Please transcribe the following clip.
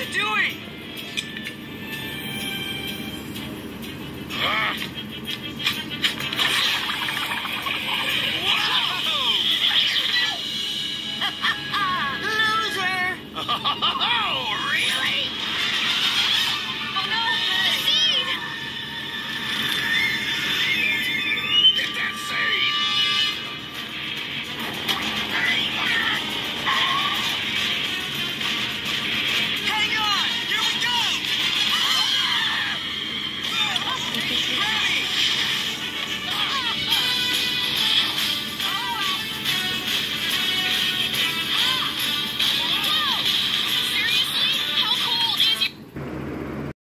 What's it doing? Loser! oh, really? Thank you.